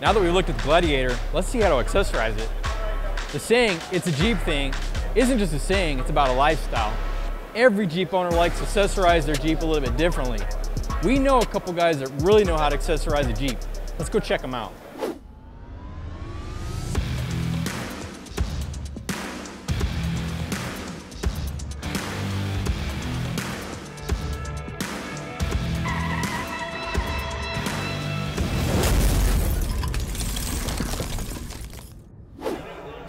Now that we've looked at the Gladiator, let's see how to accessorize it. The saying, it's a Jeep thing, isn't just a saying, it's about a lifestyle. Every Jeep owner likes to accessorize their Jeep a little bit differently. We know a couple guys that really know how to accessorize a Jeep. Let's go check them out.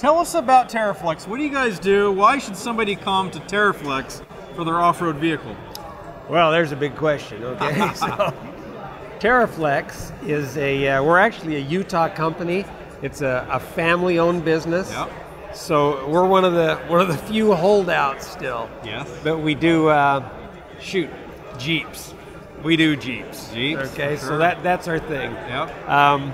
Tell us about TeraFlex. What do you guys do? Why should somebody come to TeraFlex for their off-road vehicle? Well, there's a big question. Okay, so TeraFlex is a uh, we're actually a Utah company. It's a, a family-owned business. Yep. So we're one of the one of the few holdouts still. Yes. But we do uh, shoot Jeeps. We do Jeeps. Jeeps, Okay, for so that that's our thing. Yep. Um,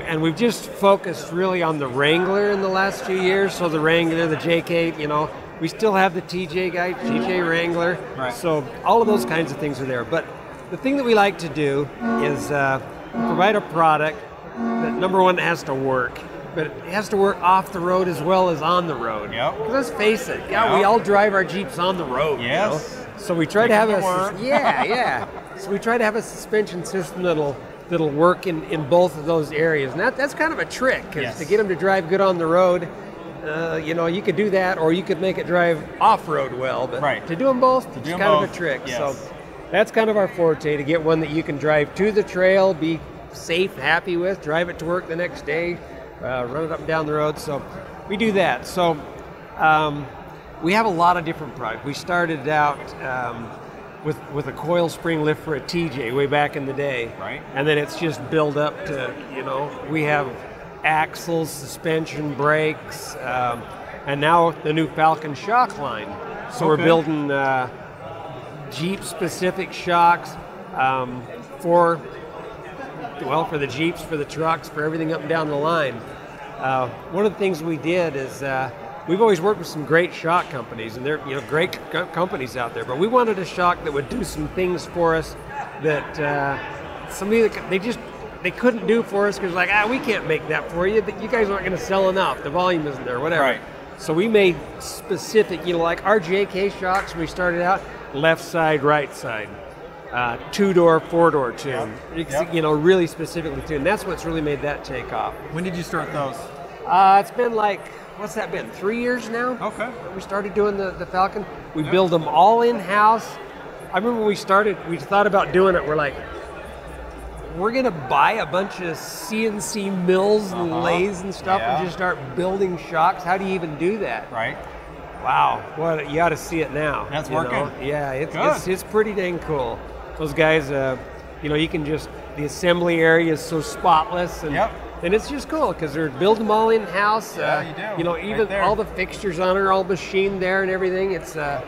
and we've just focused really on the Wrangler in the last few years. So the Wrangler, the JK, you know, we still have the TJ guy, TJ Wrangler. Right. So all of those kinds of things are there. But the thing that we like to do is uh, provide a product that number one has to work, but it has to work off the road as well as on the road. Yep. Let's face it, yeah, we all drive our Jeeps on the road. you Yes. know? So we try to have a yeah, yeah. So we try to have a suspension system that'll that'll work in, in both of those areas, and that, that's kind of a trick Yes. to get them to drive good on the road, uh, you know, you could do that, or you could make it drive off road well. But Right. to do them both, do it's kind of a trick. yes. So that's kind of our forte to get one that you can drive to the trail, be safe, happy with, drive it to work the next day, uh, run it up and down the road. So we do that. So um, we have a lot of different products. We started out um, with with a coil spring lift for a TJ way back in the day, Right. And then it's just built up to you know we have axles, suspension, brakes, um, and now the new Falcon shock line. So we're building uh, Jeep specific shocks um, for well for the Jeeps, for the trucks, for everything up and down the line. Uh, one of the things we did is uh, we've always worked with some great shock companies, and they're you know great co- companies out there. But we wanted a shock that would do some things for us that uh, somebody that they just they couldn't do for us because like ah we can't make that for you. That you guys aren't going to sell enough. The volume isn't there. Whatever. Right. So we made specific, you know, like our JK shocks. We started out left side, right side, uh, two door, four door tune. Ex- Yep. You know, really specifically tuned. That's what's really made that take off. When did you start those? Uh, it's been like, what's that been? Three years now. Okay. We started doing the, the Falcon. We build them all in house. I remember when we started, we thought about doing it. We're like, we're gonna buy a bunch of CNC mills and Uh-huh. lathes and stuff Yeah. and just start building shocks. How do you even do that? Right. Wow, what you got to see it now. That's you know? working. Yeah, it's, it's it's pretty dang cool. Those guys, uh, you know, you can just the assembly area is so spotless and. Yep. And it's just cool because they're building them all in house. Yeah, uh, you do. You know, even there. all the fixtures on it are all machined there and everything. It's uh,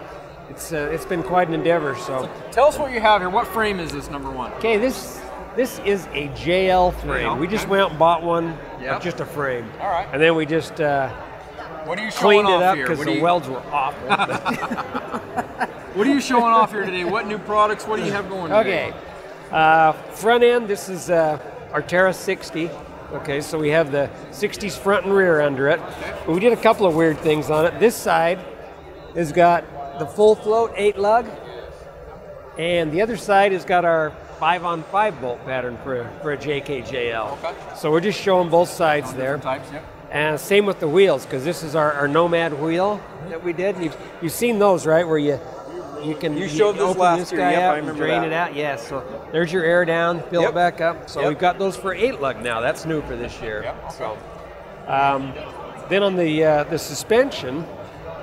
it's uh, it's been quite an endeavor. So, Tell us what you have here. What frame is this, number one? okay, this this is a JL frame. JL, we just okay. went out and bought one, Yep. just a frame. All right. And then we just uh, What are you showing cleaned it off up here? because the you- welds were awful. what are you showing off here today? What new products? What do you have going? Okay. Uh, front end, this is uh, our Tera 60. Okay, so we have the 60s front and rear under it. But we did a couple of weird things on it. This side has got the full float 8 lug, and the other side has got our 5 on 5 bolt pattern for, for a JKJL. Okay. So we're just showing both sides there. Types, yep. And same with the wheels, because this is our, our Nomad wheel that we did. You've, you've seen those, right? Where you you can You showed this open last this year, guy yep, up drain that. it out. Yes. so there's your air down, fill Yep. it back up. So Yep. we've got those for eight lug now. That's new for this year. Yep. So um, then on the uh, the suspension,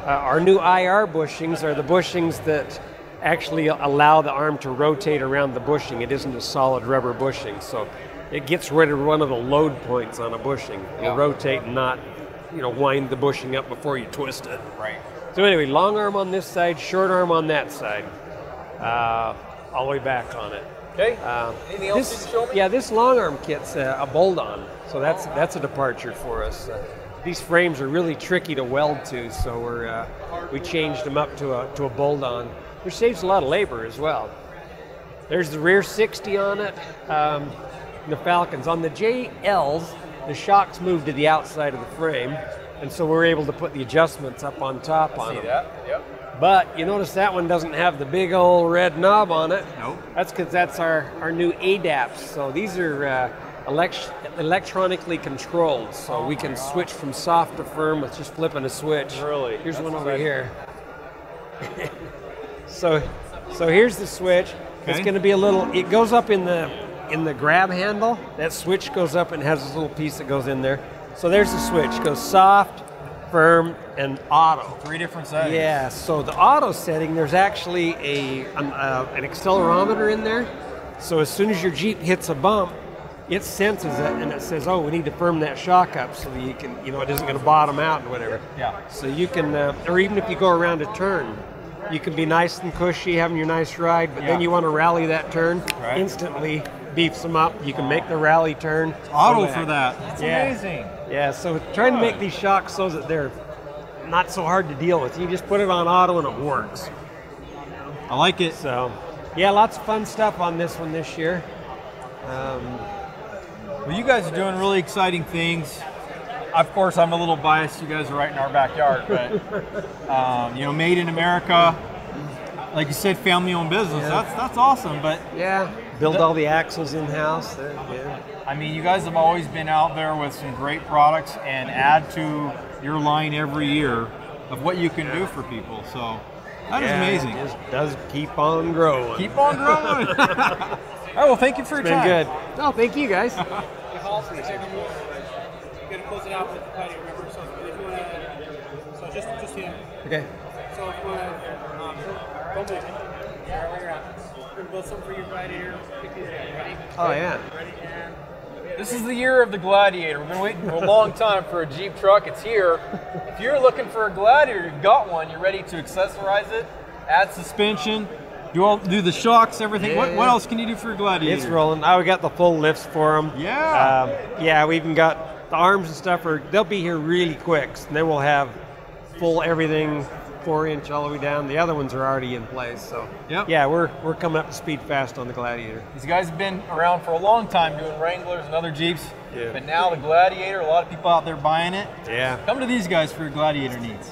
uh, our new IR bushings are the bushings that actually allow the arm to rotate around the bushing. It isn't a solid rubber bushing, so it gets rid of one of the load points on a bushing. You Yeah. rotate and not, you know, wind the bushing up before you twist it. Right. So anyway, long arm on this side, short arm on that side, uh, all the way back on it. Okay. Uh, Anything else this- you can show me? Yeah, this long arm kit's a bolt on, so that's that's a departure for us. Uh, these frames are really tricky to weld to, so we're uh, we changed them up to a to a bolt on, which saves a lot of labor as well. There's the rear 60 on it. Um, the Falcons. On the JLs, the shocks moved to the outside of the frame, and so we're able to put the adjustments up on top on it. See them. that? Yep. But you notice that one doesn't have the big old red knob on it. Nope. That's because that's our, our new ADAPs. So these are uh, elect- electronically controlled. So we can switch from soft to firm with just flipping a switch. Really? Here's That's one over here. so, so here's the switch. It's going to be a little. It goes up in the in the grab handle. That switch goes up and has this little piece that goes in there. So there's the switch. It goes soft, firm, and auto. Three different settings. Yeah, so the auto setting, there's actually a an, uh, an accelerometer in there. So as soon as your Jeep hits a bump, it senses it and it says, "Oh, we need to firm that shock up so that you can, you know, it isn't going to bottom out and whatever." Yeah. So you can, uh, or even if you go around a turn, you can be nice and cushy, having your nice ride, but then you want to rally that turn, Right. instantly beefs them up. You can make the rally turn. Auto for that. That's Yeah. amazing. Yeah, so trying to make these shocks so that they're not so hard to deal with. You just put it on auto and it works. I like it. So, yeah, lots of fun stuff on this one this year. Um, Well, you guys are doing really exciting things. Of course, I'm a little biased. You guys are right in our backyard, but um, you know, made in America. Like you said, family-owned business. Yeah. That's that's awesome. But yeah, build all the axles in house. Yeah. I mean, you guys have always been out there with some great products and add to your line every year of what you can do for people. So that is Yeah, amazing. It just does keep on growing. Keep on growing. All right. Well, thank you for your Been time. good. No, thank you guys. You're gonna close it out with the patio, remember? So if you wanna, so just, just here. okay. So if you wanna, don't move. Right where you're at. We're gonna build something for you right here. Pick these guys. Ready? Oh yeah. This is the year of the Gladiator. We've been waiting for a long time for a Jeep truck. It's here. If you're looking for a Gladiator, you've got one. You're ready to accessorize it, add suspension, do all do the shocks, everything. what, what Yeah. else can you do for a Gladiator? It's rolling. I we got the full lifts for them. Yeah. Um, yeah, we even got the arms and stuff. Are they'll be here really quick, and then we'll have full everything, four inch all the way down. The other ones are already in place. So Yep. yeah, we're we're coming up to speed fast on the Gladiator. These guys have been around for a long time doing Wranglers and other Jeeps. Yeah. But now the Gladiator, a lot of people out there buying it. Yeah. Come to these guys for your Gladiator needs.